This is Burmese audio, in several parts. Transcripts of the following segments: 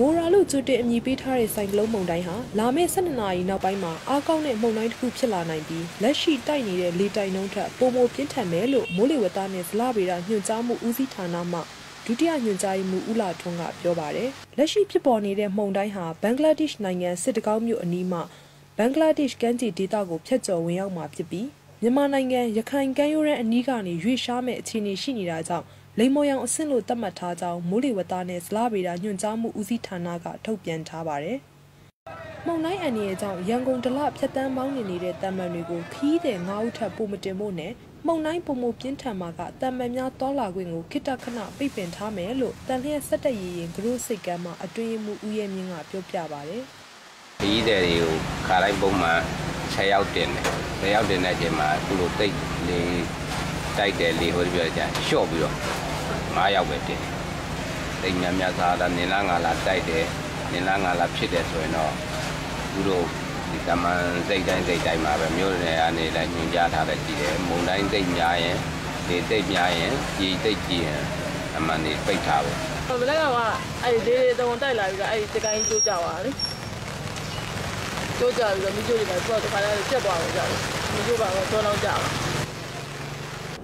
မိုရာလို့ကြိုတင်အမည်ပေးထားတဲ့ဆိုင်ကလုန်းမုန်တိုင်းဟာလာမယ့်12နာရီနောက်ပိုင်းမှာအားကောင်းတဲ့မုန်တိုင်းတစ်ခုဖြစ်လာနိုင်ပြီးလက်ရှိတိုက်နေတဲ့လေတိုက်နှုန်းထက်ပိုမိုပြင်းထန်မယ်လို့မိုးလေဝသနဲ့ဇလဗေဒညွှန်ကြားမှုဦးစီးဌာနမှဒုတိယညွှန်ကြားရေးမှူးဦးလာထွန်းကပြောပါတယ်။လက်ရှိဖြစ်ပေါ်နေတဲ့မုန်တိုင်းဟာဘင်္ဂလားဒေ့ရှ်နိုင်ငံစစ်တကောင်းမြို့အနီးမှာဘင်္ဂလားဒေ့ရှ်ကမ်းခြေဒေသကိုဖျက်ကျော်ဝင်ရောက်မှာဖြစ်ပြီးမြန်မာနိုင်ငံရခိုင်ကမ်းရိုးတန်းအနီးကနေရွေ့ရှားမဲ့အခြေအနေရှိနေတာကြောင့် လိမ္မော်ရောင်အဆင့်လို့သတ်မှတ်ထားကြောင်းမိုးလေဝသနဲ့ဇလားဗေဒညွှန်ကြားမှုဦးစီးဌာနကထုတ်ပြန်ထားပါတယ်။မုံတိုင်းအန်ဒီရဲ့ကြောင့်ရန်ကုန်ဒလဖြတ်တန်းမောင်းနေနေတဲ့တံမှန်တွေကိုခီးတဲ့ငါးဦးထပ်ပိုမတင်ဖို့နဲ့မုံတိုင်းပုံမပြင်းထန်မှာကတံမှန်များတောလာခွင့်ကိုခိတခဏပိတ်ပင်ထားမယ်လို့တန်လျက်ဆက်တက်ရည်ရင်ဂရုစိတ်ကမ်းမှာအတွင်းမှုဦးရဲ့မြင့်ကပြောပြပါတယ်။ဒီတဲ့တွေကိုခါတိုင်းပုံမှန်6ရောက်တင်တယ်6ရောက်တင်တဲ့အချိန်မှာအခုလိုတိတ်လေးတိုက်တယ်လေဟိုပြောကြရှော့ပြီးတော့ 9ရောက်ပဲတင်တိတ်များများစားတာနင်လားငါလားတိုက်တယ်နင်လားငါလားဖြစ်တယ်ဆိုရင်တော့သူတို့ဒီကမန်စိတ်တိုင်းစိတ်တိုင်းမှာပဲမျိုးနယ်အနေနဲ့ညွှန်ကြားထားတဲ့ကြည့်တယ်မုံတိုင်းတိတ်များရင်ဒီတိတ်များရင်ကြီးတိတ်ကြီးရင်အမှန်နေပိတ်ထားဖို့။မနေ့ကကအဲ့ဒီလေးတုံတိုက်လာပြီးတော့အဲ့ဒီစကိုင်းကျိုးကြသွားတယ်။ကျိုးကြပြီးတော့မိကျိုးတွေကသူ့တခါတည်းပြတ်သွားတော့ကြတယ်။မိကျိုးကတော့တော်တော်ကြပါ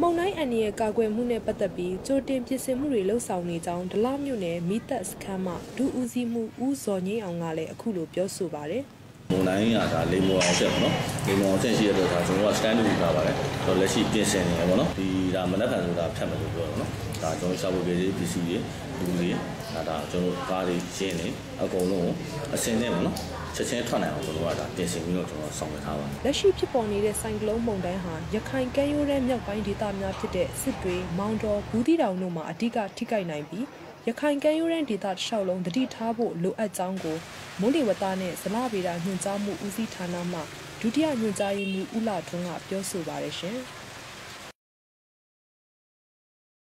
မုံတိုင်းအန်ဒီရဲ့ကာကွယ်မှုနဲ့ပတ်သက်ပြီးကြိုတင်ပြင်ဆင်မှုတွေလှုပ်ဆောင်နေကြောင်းဒလမြို့နယ်မိသက်စခန်းမှဒုဦးစီးမှုဦးဇော်ငိမ့်အောင်ကလည်းအခုလိုပြောဆိုပါတယ် မုန်တိုင်းကဒါလိမ်မောအောင်ဆက်ပေါ့နော်လိမ်မောအောင်ဆက်ရှိရတော့ဒါကျွန်တော်က stand တူထားပါတယ်တော့လက်ရှိပြင်ဆင်နေရပေါ့နော်ဒီဒါမနက်ဖြန်ဆိုတာဖြတ်မယ်လို့ပြောတော့နော်ဒါကျွန်တော်ရှာဖို့ပြည်ပစ္စည်းတွေလူတွေဒါဒါကျွန်တော်ကားတွေရှင်းနေအကုန်လုံးအစင်းနဲ့ပေါ့နော်ချက်ချင်းထွက်နိုင်အောင်ကျွန်တော်ကဒါပြင်ဆင်ပြီးတော့ကျွန်တော်ဆောင်ရွက်ထားပါတယ်။လက်ရှိဖြစ်ပေါ်နေတဲ့ဆိုင်ကလုန်းမုန်တိုင်းဟာရခိုင်ကမ်းရိုးတန်းမြောက်ပိုင်းဒေသများဖြစ်တဲ့စစ်တွေ၊မောင်တော်၊ဘူးသီးတောင်တို့မှာအဓိကထိခိုက်နိုင်ပြီး ရခိုင်ကမ်းရိုးတန်းဒေသတစ်လျှောက်လုံးတတိထားဖို့လိုအပ်ကြောင်းကိုမိုးလေဝသနဲ့ဇလဗေဒညွှန်ကြားမှုဦးစီးဌာနမှဒုတိယညွှန်ကြားရေးမှူးဦးလာထွန်းကပြောဆိုပါတယ်ရှင်။